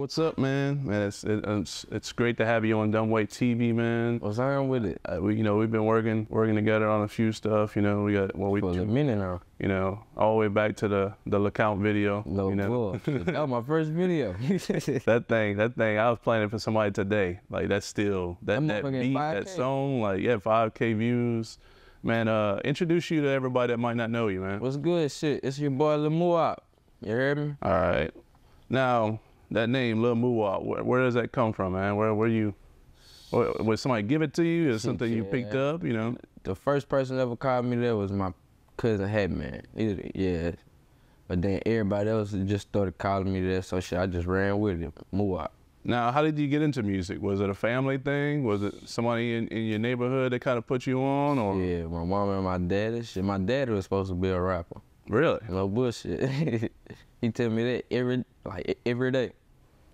What's up, man? Man, it's it, it's it's great to have you on Dumbway TV, man. What's on with it? Uh, we, you know, we've been working working together on a few stuff. You know, we got well, we, For a minute now. you know, all the way back to the the LeCount video. No you know, that was my first video. that thing, that thing. I was playing it for somebody today. Like that's still that That that beat, that 5K. song. Like yeah, 5K views. Man, uh, introduce you to everybody that might not know you, man. What's good, shit? It's your boy Lil Muwhop. You heard me? All right. Now that name, Lil Muwhop, where, where does that come from, man? Where where you? Where, would somebody give it to you? Is something you picked up? You know? The first person that ever called me that was my cousin Headman. Yeah. But then everybody else just started calling me that, so shit, I just ran with it. Muwhop. Now, how did you get into music? Was it a family thing? Was it somebody in, in your neighborhood that kind of put you on, or Yeah, my mom and my daddy. Shit, my daddy was supposed to be a rapper. really? No bullshit. he tell me that every like every day.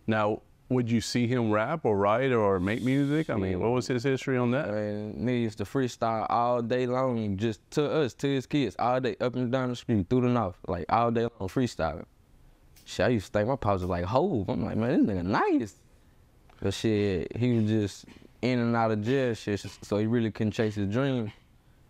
Now, would you see him rap or write or make music? I mean, Yeah. what was his history on that? I mean, nigga used to freestyle all day long, just to us, to his kids, all day, up and down the street, through the north, like all day long, freestyling. Shit, I used to think my pops was like, Hove. I'm like, man, this nigga nice. But shit, he was just in and out of jail, shit, so he really couldn't chase his dream.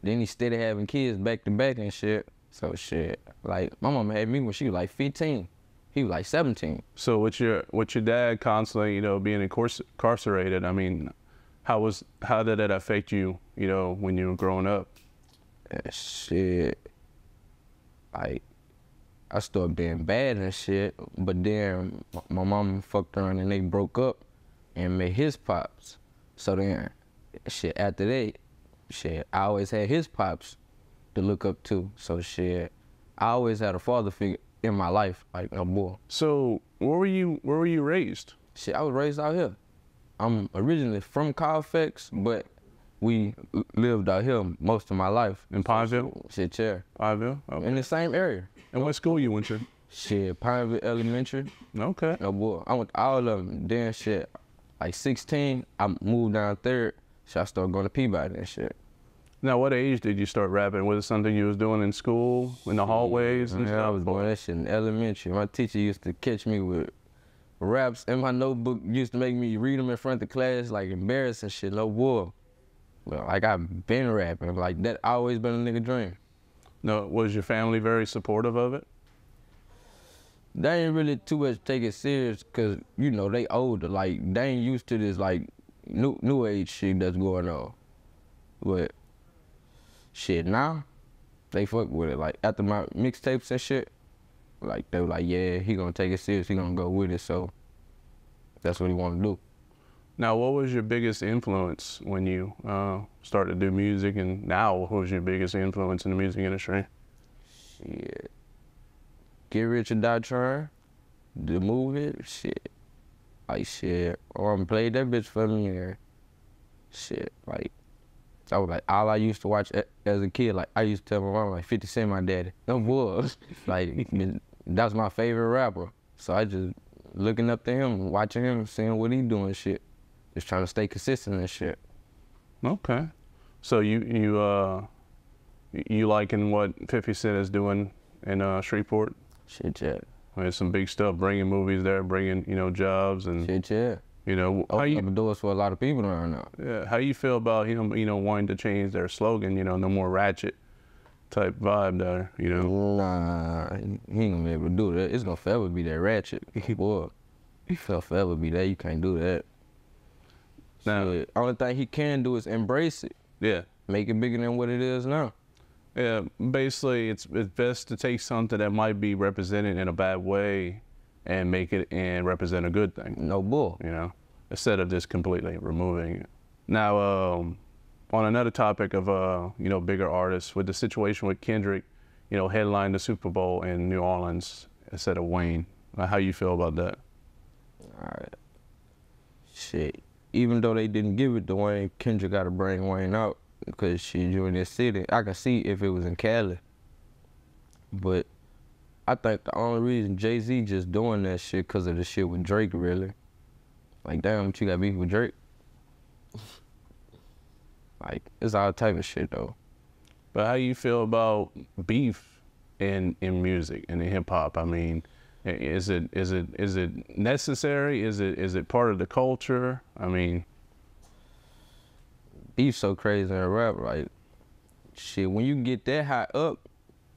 Then he started having kids back to back and shit. So shit, like my mama had me when she was like 15. He was like 17. So, with your with your dad constantly, you know, being incarcerated, I mean, how was how did that affect you? You know, when you were growing up? and shit. Like, I started being bad and shit, but then my mom fucked around and they broke up and met his pops. So then, shit, after that, shit, I always had his pops to look up to. So shit, I always had a father figure in my life, like a boy. So, where were you? Where were you raised? Shit, I was raised out here. I'm originally from Carfax, but we lived out here most of my life. In Pineville? Shit, yeah. Iville? Okay. In the same area. And what school you went to? Shit, Pineville Elementary. Okay. No boy, I went to all of them. Then shit, like 16, I moved down third. So I started going to Peabody and shit. Now, what age did you start rapping? Was it something you was doing in school, in the hallways and Yeah, I was doing that shit in elementary. My teacher used to catch me with raps in my notebook. Used to make me read them in front of the class, like embarrassing shit. No. Well, like I've been rapping, like that always been a nigga dream. No, was your family very supportive of it? they ain't really too much take it serious because you know they older like they ain't used to this like new new age shit that's going on but shit now they fuck with it. Like after my mixtapes and shit like they were like yeah he gonna take it serious. He gonna go with it so that's what he want to do. Now, what was your biggest influence when you uh, started to do music, and now what was your biggest influence in the music industry? shit. Get rich or die trying the movie shit. Like shit. Or I'm played that bitch for me. Shit like I was like all I used to watch as a kid. Like I used to tell my mom like 50 Cent my daddy. No was like that's my favorite rapper. So I just looking up to him, watching him, seeing what he doing, shit. Just trying to stay consistent and shit. Okay. So you you uh you liking what 50 Cent is doing in uh, Shreveport? Shit, yeah. There's some big stuff, bringing movies there, bringing you know jobs, and Shit, yeah. You know how Open you up the doors for a lot of people around now. yeah, how you feel about him you know wanting to change their slogan, you know, no more ratchet type vibe there, you know. Nah, he ain't gonna be able to do that. It's gonna forever be that ratchet. Boy, he felt forever be that. You can't do that. Now, Shit, Only thing he can do is embrace it, yeah. make it bigger than what it is now. Yeah, basically, it's it's best to take something that might be represented in a bad way, and make it and represent a good thing. No bull. You know, instead of just completely removing it. Now, um, on another topic of uh, you know, bigger artists, with the situation with Kendrick, you know, headline the Super Bowl in New Orleans instead of Wayne. How you feel about that? Alright. Shit. Even though they didn't give it to Wayne, Kendrick got to bring Wayne out because she in this city. I can see if it was in Cali. But I think the only reason Jay Z just doing that shit because of the shit with Drake, really. Like, damn, you got beef with Drake? like, it's all type of shit, though. But how you feel about beef in in music and in hip hop? I mean, Is it is it is it necessary? Is it is it part of the culture? I mean, beef so crazy in rap, like shit. When you get that high up,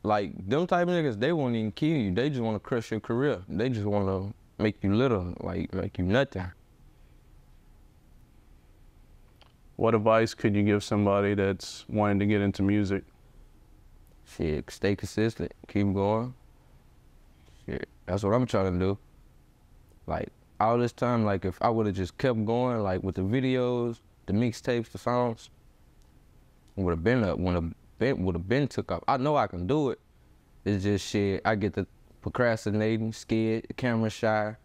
like them type of niggas, they won't even kill you. They just want to crush your career. They just want to make you little, like make you nothing. What advice could you give somebody that's wanting to get into music? Shit, stay consistent, keep going. Shit, that's what I'm trying to do. Like all this time, like if I would have just kept going, like with the videos, the mixtapes, the songs, would have been up, have been, would have been took up. I know I can do it. It's just shit. I get the procrastinating, scared, camera shy.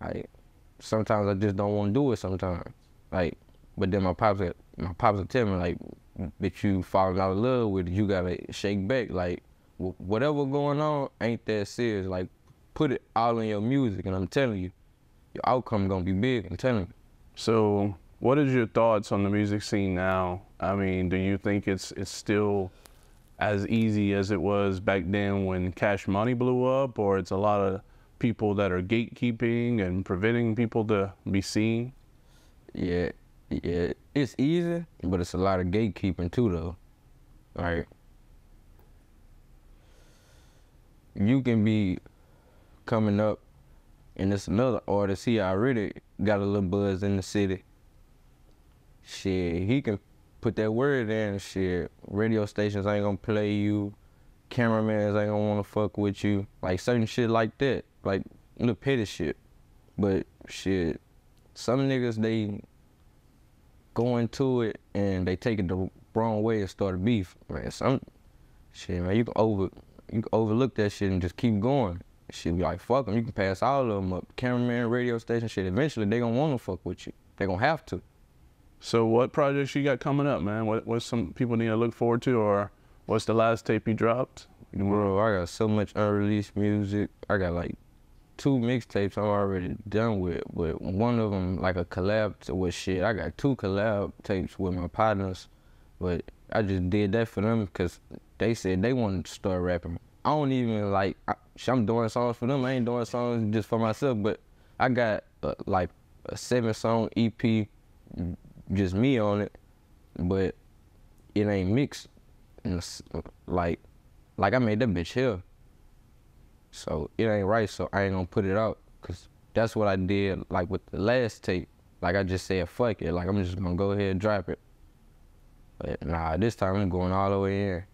Like sometimes I just don't want to do it. Sometimes, like but then my pops, my pops would tell me like, bitch, you falling out of love with it, you gotta shake back. Like, whatever going on ain't that serious. Like, put it all in your music, and I'm telling you, your outcome gonna be big. I'm telling you. So, what is your thoughts on the music scene now? I mean, do you think it's it's still as easy as it was back then when Cash Money blew up, or it's a lot of people that are gatekeeping and preventing people to be seen? Yeah, yeah, it's easy, but it's a lot of gatekeeping too, though. Like, you can be coming up, and it's another artist. He already got a little buzz in the city. Shit, he can put that word in. Shit, radio stations ain't gonna play you. Cameramans ain't gonna wanna fuck with you. Like certain shit like that. Like little petty shit. But shit, some niggas they go into it and they take it the wrong way and start a beef. Man, some shit, man, you can over you can overlook that shit and just keep going. Shit, be like fuck them. You can pass all of them up. Cameraman, radio station, shit. Eventually, they gonna want to fuck with you. They gonna have to. So, what projects you got coming up, man? What what's some people need to look forward to, or what's the last tape you dropped? Bro, I got so much unreleased music. I got like two mixtapes I'm already done with, but one of them like a collab with shit. I got two collab tapes with my partners, but I just did that for them because they said they wanted to start rapping. I don't even like. I, am doing songs for them. I ain't doing songs just for myself, but I got uh, like a seven song EP, just me on it, but it ain't mixed. like, like I made that bitch here. So it ain't right, so I ain't gonna put it out. Cause that's what I did like with the last tape. Like I just said, fuck it. Like I'm just gonna go ahead and drop it. But nah, this time I'm going all the way in.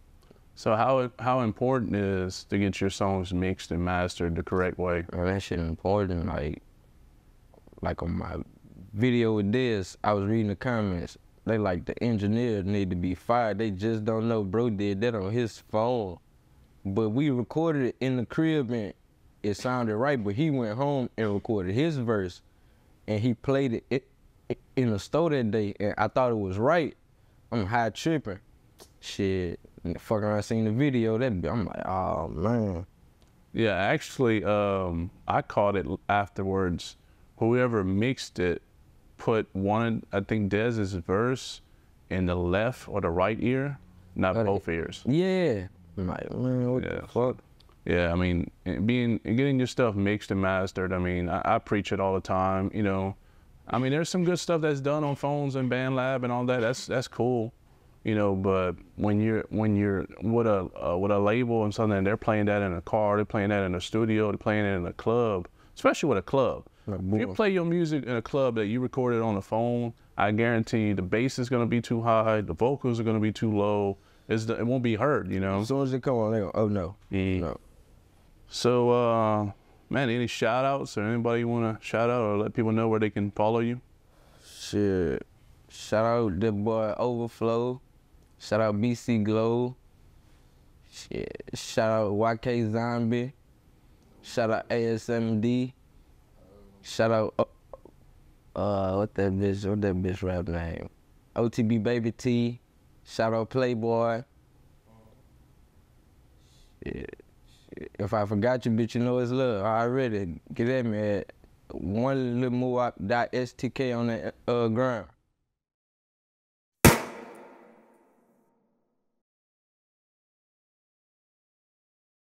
So how how important is to get your songs mixed and mastered the correct way? Man, that shit important. Like like on my video with this, I was reading the comments. They like the engineer need to be fired. They just don't know bro did that on his phone. But we recorded it in the crib and it sounded right. But he went home and recorded his verse, and he played it, in the store that day. And I thought it was right. I'm high tripping. Shit, fucking around seeing the video. That I'm like, oh man. Yeah, actually, um, I caught it afterwards. Whoever mixed it put one, I think Dez's verse in the left or the right ear, not both ears. Yeah, like, man, what yeah. the fuck? Yeah, I mean, being getting your stuff mixed and mastered. I mean, I, I, preach it all the time. You know, I mean, there's some good stuff that's done on phones and BandLab and all that. That's that's cool. You know, but when you're when you're with a uh, with a label and something, they're playing that in a car, they're playing that in a studio, they're playing it in a club, especially with a club. Like, if you play your music in a club that you recorded on the phone, I guarantee you the bass is gonna be too high, the vocals are gonna be too low it's, it won't be heard, you know. As soon as they come on, they go, oh no, mm. no. So, uh, man, any shout outs or anybody you want to shout out or let people know where they can follow you? Shit. Shout out the boy Overflow. Shout out BC Glow. Shit. Shout out YK Zombie. Shout out ASMD. Shout out, uh, uh, what that bitch, what that bitch rap name? OTB Baby T. Shout out Playboy. If I forgot you, bitch, you know it's love. I already. Get at me at one little more stk on the uh, ground.